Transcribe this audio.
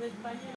de España